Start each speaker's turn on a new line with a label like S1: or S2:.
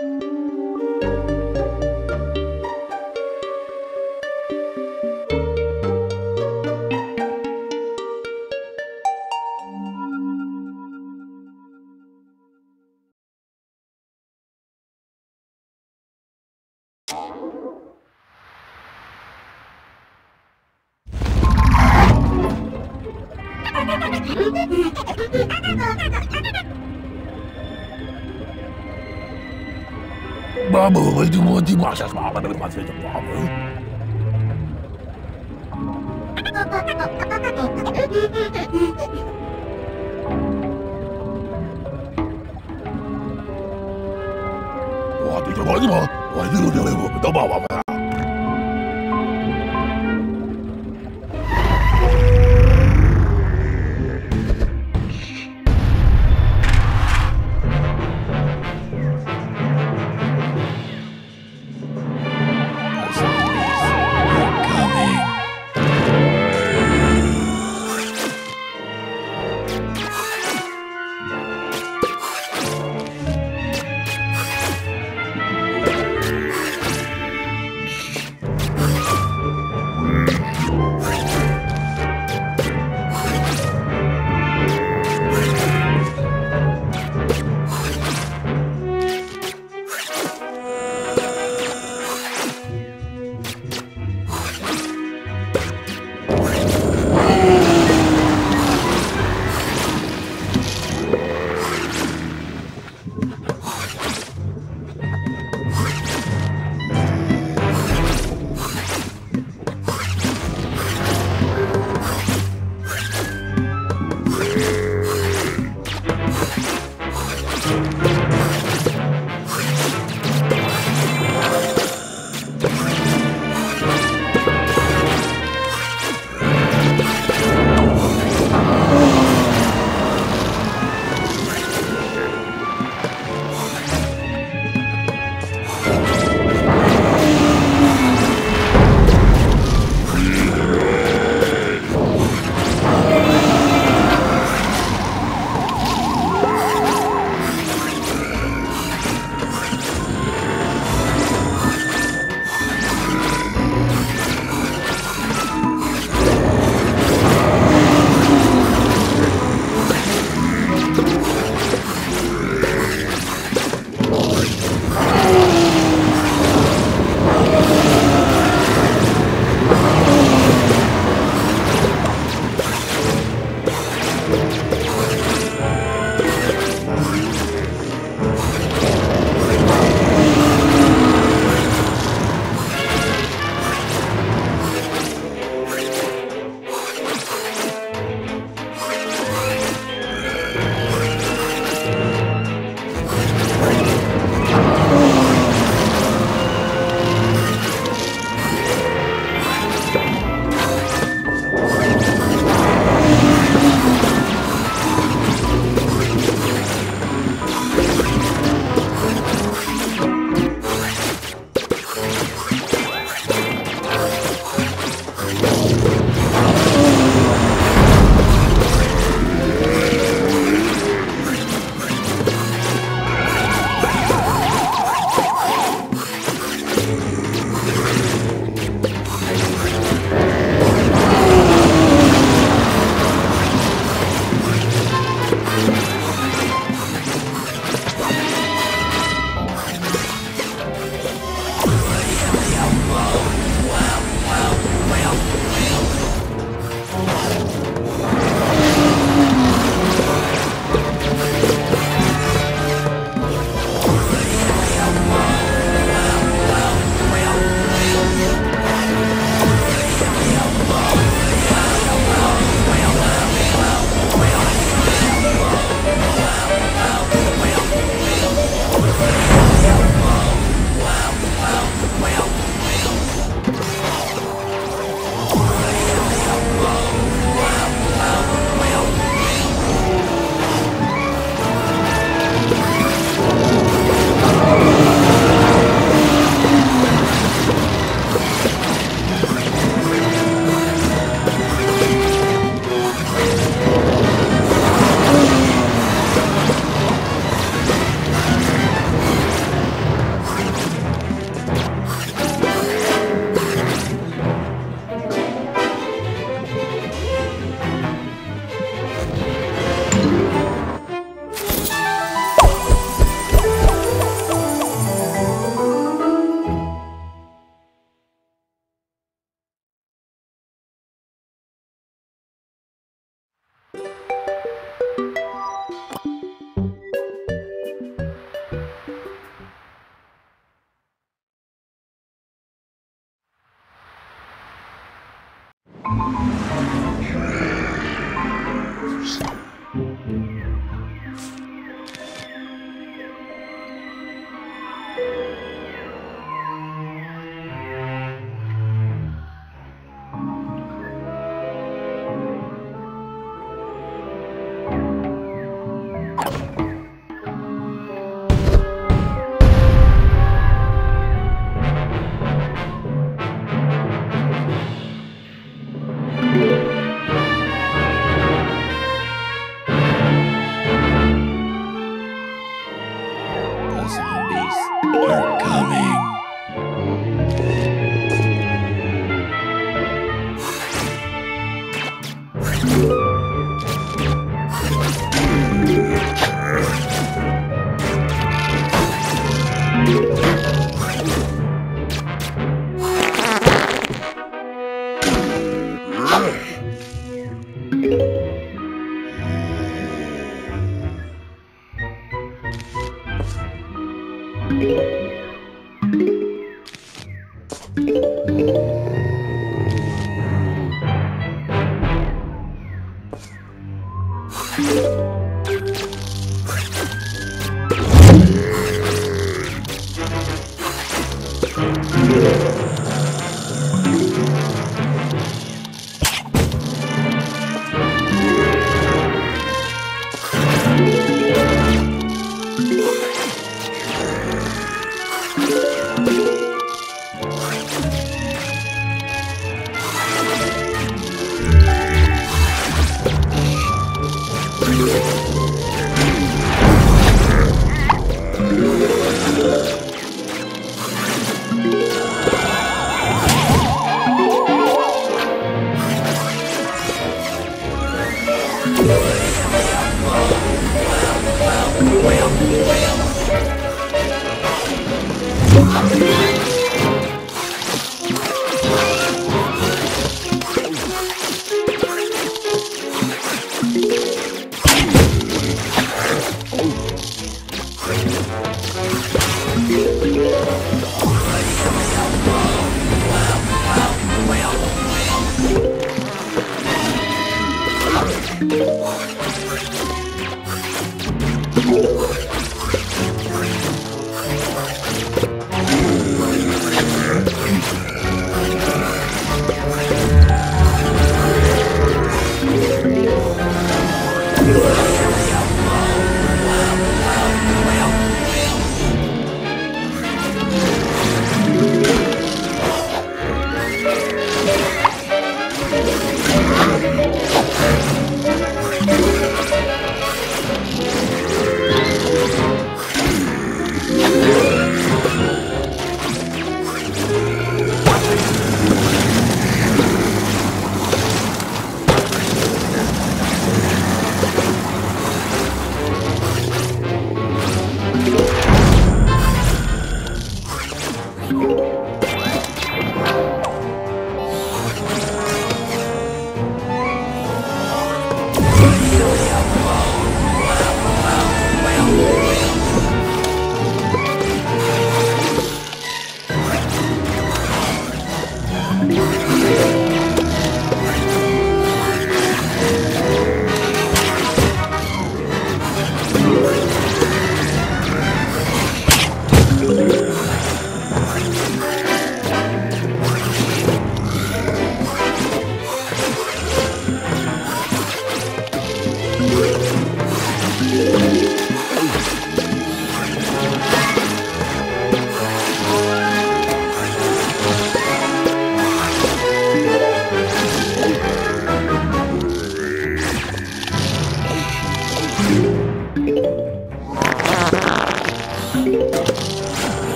S1: あなた 妈妈，我的我的妈呀！妈妈，那个妈才叫妈妈。我的妈！我的妈！我的妈！我的妈！我的妈！
S2: Bye.